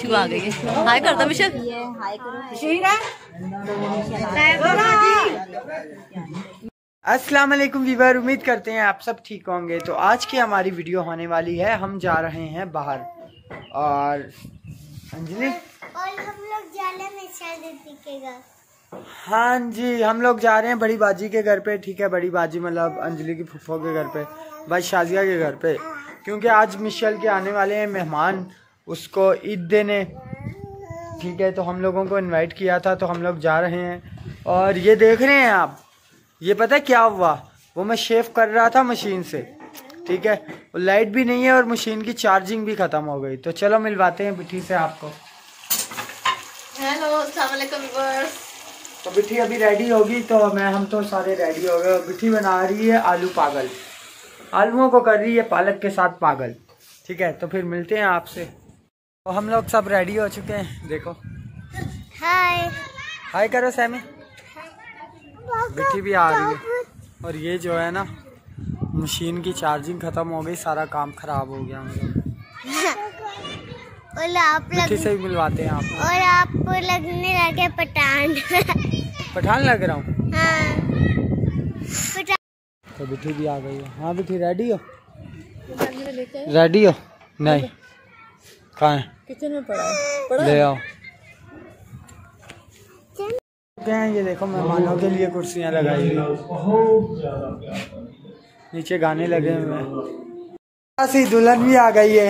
शिव आ गई है। हाय कर दो मिशल अस्सलाम वालेकुम वीवर उम्मीद करते हैं आप सब ठीक होंगे। तो आज की हमारी वीडियो होने वाली है हम जा रहे हैं बाहर। और अंजलि? और हम लोग जाले में शादी हाँ जी हम लोग जा रहे हैं बड़ी बाजी के घर पे ठीक है? बड़ी बाजी मतलब अंजलि की फुफ्फो के घर पे भाई शाजिया के घर पे। क्योंकि आज मिशेल के आने वाले हैं मेहमान। उसको ईद देने। ठीक है तो हम लोगों को इनवाइट किया था तो हम लोग जा रहे हैं। और ये देख रहे हैं आप ये पता है क्या हुआ? वो मैं शेव कर रहा था मशीन से। ठीक है लाइट भी नहीं है और मशीन की चार्जिंग भी ख़त्म हो गई। तो चलो मिलवाते हैं बिठी से आपको। हेलो तो बिठी अभी रेडी होगी तो मैं हम तो सारे रेडी हो गए। बिठी बना रही है आलू पागल। आलूओं को कर रही है पालक के साथ पागल। ठीक है तो फिर मिलते हैं आपसे। तो हम लोग सब रेडी हो चुके हैं। देखो। हाय हाय करो सैमी बिठी भी आ रही है। और ये जो है ना मशीन की चार्जिंग खत्म हो गई सारा काम खराब हो गया। हम लोग और आप लग से भी मिलवाते हैं आपको। और आपको लगने लगे पठान। पठान लग रहा हूँ? हाँ। तो बिठी भी आ गई है। हाँ बिठी रेडी हो? रेडी हो? नहीं। कहाँ है? किचन में पड़ा है। ले आओ। क्या है ये देखो मेहमानों के लिए कुर्सियाँ लगाई। हुई नीचे गाने लगे हुए हैं। दुल्हन भी आ गई है।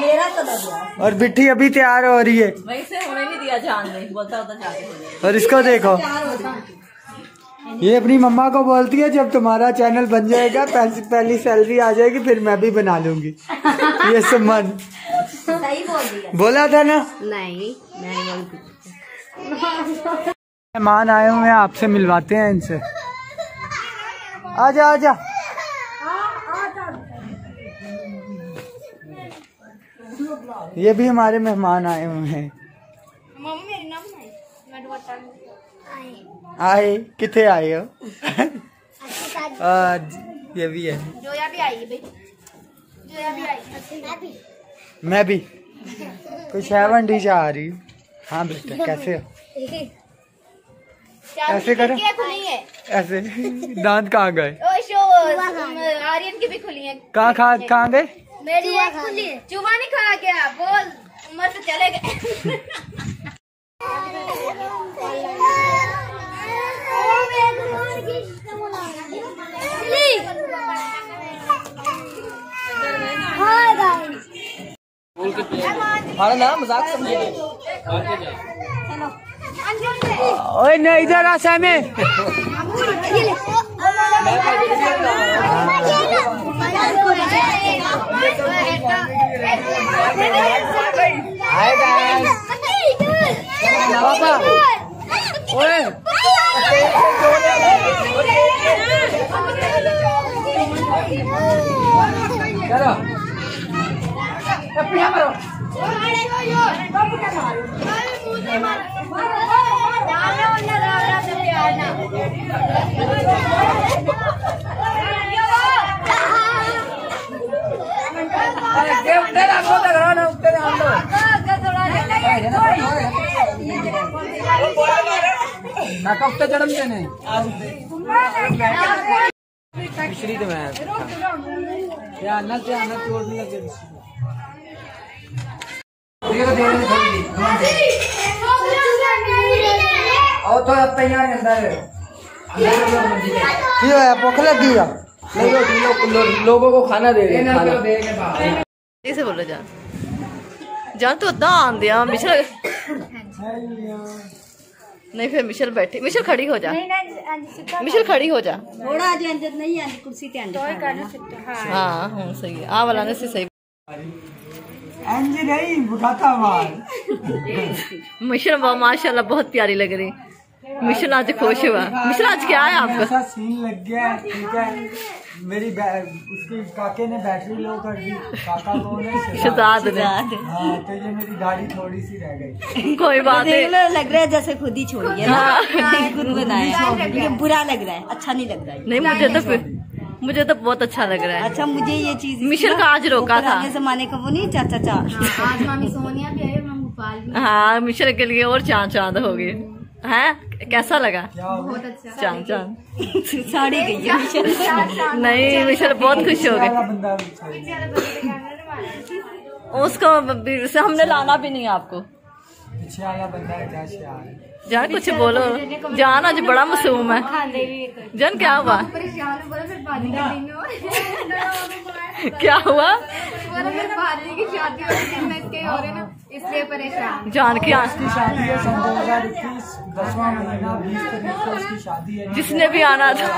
मेरा तो और बिट्ठी अभी तैयार हो रही है। वैसे होने नहीं दिया जान नहीं बोलता होता जाके हो जाएगा। और इसको देखो। ये अपनी मम्मा को बोलती है जब तुम्हारा चैनल बन जाएगा पहली पहली सैलरी आ जाएगी फिर मैं भी बना लूँगी। ये सुमन सही बोल दिया बोला था ना? नहीं नहीं मेहमान आए हुए हैं आपसे मिलवाते हैं इनसे। आजा आजा। ये भी हमारे मेहमान आए हुए हैं। आए? किथे आए हो? आज ये भी है। जोया भी आई है भाई। जोया भी आई मैं भी। कुछ सेवन डिश आ रही। हूँ हाँ बेटा कैसे हो? ऐसे करो। ऐसे। दांत कहाँ गए? आर्यन की भी खुली है। कहाँ खा कहाँ गए? मेरी एक खुली है। चुवा नहीं खा गया बोल उम्र से चले गए। हमारा नाम मज़ाक समझे ओए नहीं इधर आ सैमे। कब तक जन्म देने मिश्री तो मैं क्या क्या तोड़ने लगे और तो अब तैयार है अंदर। की होया भुख लगी लोगों को खाना दे रहे खाना। इसे बोलो जान जान तू उदा आंदे नहीं फिर मिशल बैठी। मिशल खड़ी हो जा। मिशल खड़ी हो जा। थोड़ा आज अंदर नहीं आंदी कुर्सी ते अंदर हाँ। हूँ सही है। आ वाला ने से सही। इंज नहीं बुढ़ाता मार मिशल माशाल्लाह बहुत प्यारी लग रही। मिशल आज खुश हुआ। मिशल आज क्या है आपका? ऐसा सीन लग गया है, ठीक है। मेरी बै- उसके काके ने बैटरी लो कर दी। काका कौन है? शहजाद ने। हाँ तो ये मेरी गाड़ी थोड़ी सी रह गई। कोई बात नहीं। लो लग रहा है जैसे खुद ही छोड़ी है ना। खुद बनाया बुरा लग रहा है। अच्छा नहीं लग रहा है। नहीं मुझे तो फिर मुझे तो बहुत अच्छा लग रहा है। अच्छा मुझे ये चीज़ मिशेल का आज रोका था। जमाने का वो नहीं चाचा चा। आज मामी सोनिया भी। आई हाँ मिशल के लिए और चाँद चाँद हो गए। हैं? कैसा लगा? बहुत अच्छा। चाँद चाँद साड़ी गई। नहीं मिशल बहुत खुश हो गए। उसको से हमने लाना भी नहीं आपको। पीछे वाला बंदा है क्या जान कुछ बोलो। जान आज बड़ा मासूम है। जान क्या हुआ? परेशान है बोला फिर बाजी का क्या हुआ? इसलिए परेशान। जान की की शादी है सन दो हज़ार इक्कीस दसवां महीना बीस तारीख को उसकी शादी है। जिसने भी आना था।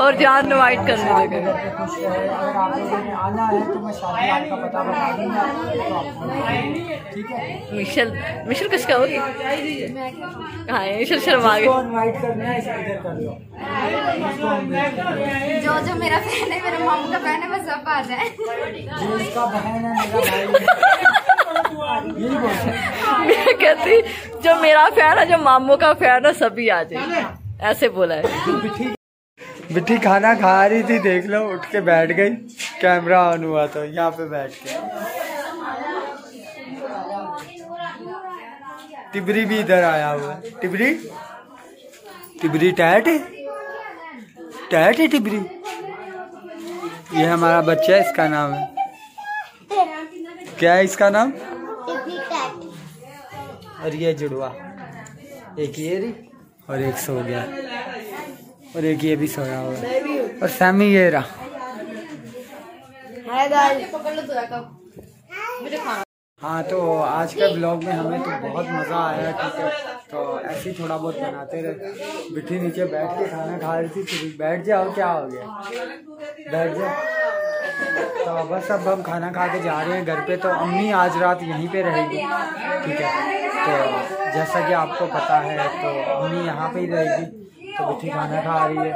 और जान इनवाइट करने लगे। घर खुश रहे। अगर आप लोगों ने आना है तो मैं शादी आपका पता बता दूँगा। तो ठीक है? मिशल मिशल कुछ कहोगी? हाँ मिशल शर्मा गए। करना है इधर कर लो। जो जो मेरा फ़ैन है मेरे मामू का फ़ैन है बस सब आ जाए। जो इसका बहन है मैं कहती जो मेरा फ़ैन है जो मामू का फ़ैन है सभी आ जाए ऐसे बोला है। बिट्टी खाना खा रही थी देख लो उठ के बैठ गई। कैमरा ऑन हुआ तो यहाँ पे बैठ के। टिबरी भी इधर आया हुआ टिबरी? टिबरी टैट है? टैट है टिबरी? ये हमारा बच्चा है इसका नाम है। क्या है इसका नाम? और ये जुड़वा। एक ये रही और एक सो गया। और एक ये भी सोया हुआ और सैमी ये रहा। हाँ तो आज के ब्लॉग में हमें तो बहुत मज़ा आया ठीक है। तो ऐसे ही थोड़ा बहुत बनाते रहे। बिठी नीचे बैठ के खाना खा रही थी फिर बैठ जाओ क्या हो गया? बैठ जाओ तो बस अब हम खाना खा के जा रहे हैं घर पे तो अम्मी आज रात यहीं पे रहेगी, ठीक है? तो जैसा कि आपको पता है तो अम्मी यहाँ पे ही रहेगी तो बिठी खाना खा रही है।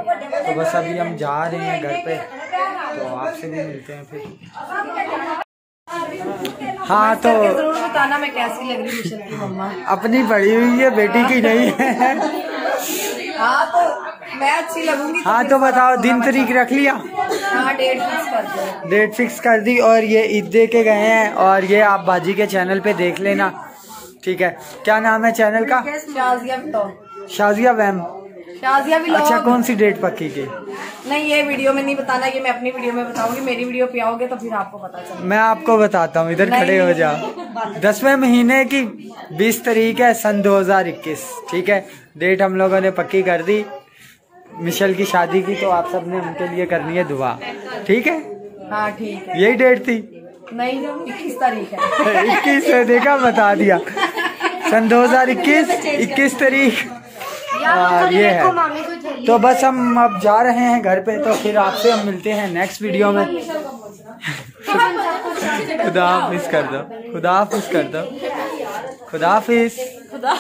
तो बस अभी हम जा रहे हैं घर पे तो आपसे भी मिलते हैं फिर। हाँ तो बताना मैं कैसी लग रही अपनी पड़ी हुई है, बेटी की नहीं है। हाँ तो मैं अच्छी लगूँगी हाँ तो बताओ दिन तरीक रख लिया? हाँ डेट फिक्स कर दो। डेट फिक्स कर दी और ये ईद दे के गए हैं और ये आप बाजी के चैनल पे देख लेना। ठीक है। क्या नाम है चैनल का? शाजिया तो शाजिया वैम शाजिया भी अच्छा कौन सी डेट पक्की की? नहीं ये वीडियो में नहीं बताना ये मैं अपनी वीडियो में बताऊँगी। मेरी वीडियो पे आओगे तो फिर आपको पता चलेगा। मैं आपको बताता हूँ इधर खड़े हो जाओ। दसवें महीने की बीस तारीख है सन 2021 ठीक है। डेट हम लोगों ने पक्की कर दी। मिशेल की शादी की तो आप सबने उनके लिए करनी है दुआ। ठीक है? हाँ ठीक है। यही डेट थी। नहीं इक्कीस तारीख है। इक्कीस है देखा बता दिया। सन 2021 इक्कीस तारीख। और ये है। तो बस हम अब जा रहे हैं घर पे तो फिर आपसे हम मिलते हैं नेक्स्ट वीडियो में। खुदा हाफिज कर दो खुदा हाफिज कर दो। खुदा हाफिज। खुदा।